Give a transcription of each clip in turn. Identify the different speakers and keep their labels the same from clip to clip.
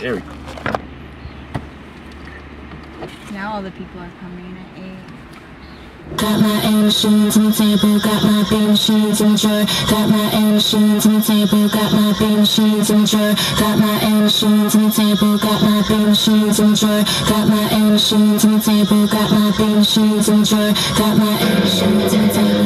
Speaker 1: There we go.
Speaker 2: Now all the people are coming at 8.
Speaker 3: Got my A machines on the table, got my B machines in the drawer. Got my A machines on the table, got my B machines in the drawer. Got my A machines on the table, got my B machines in the drawer. Got my A machines on the table, got my B machines in the drawer. Got my A machines on the table,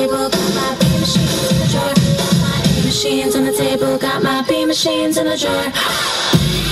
Speaker 3: table, got my B machines in the drawer. Got my A machines on the table, got my B machines in the drawer.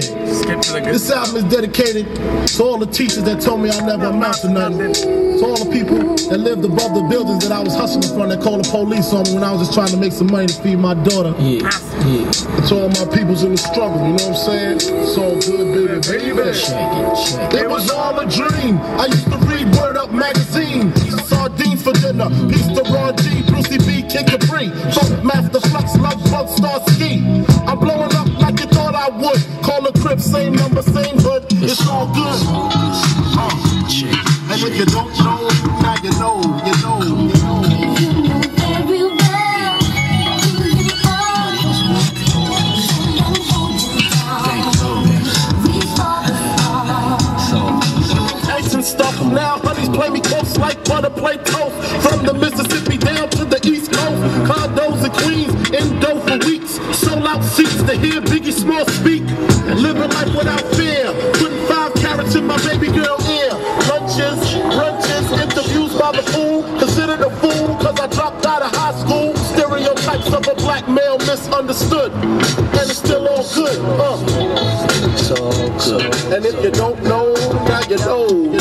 Speaker 4: Yeah.
Speaker 1: Skip to the good
Speaker 4: This album is dedicated to all the teachers that told me I never amount to nothing. To all the people that lived above the buildings that I was hustling from that called the police on me when I was just trying to make some money to feed my daughter.
Speaker 5: Yeah, yeah.
Speaker 4: And to all my peoples in the struggle, you know what I'm saying? It's all good, baby, baby.
Speaker 5: Check it, check it.
Speaker 4: It was all a dream. I used to read Word Up magazine. Sardines for dinner. Peace to Ron G, Brucey B, Kid Capri. Funkmaster Flex, Love Bug, Starski. I'm blowing up like you thought I would. Crib, same number, same hood. It's all good. Uh, and if you don't know, now you know, you know, you know.
Speaker 3: Very well, you get on. Someone hold you down. Reach for the stars.
Speaker 4: Ice and stuff. Now honeys play me close like butter play toast. From the Mississippi down to the East Coast. Condos in Queens, in dough for weeks. Sold out seats to hear Biggie Smalls speak. Living life without fear. Putting five carats in my baby girl ear. Lunches, brunches, interviews by the fool. Considered a fool cause I dropped out of high school. Stereotypes of a black male misunderstood. And it's still all good. Uh.
Speaker 5: All good.
Speaker 4: And if you don't know, now you know. You know. You know.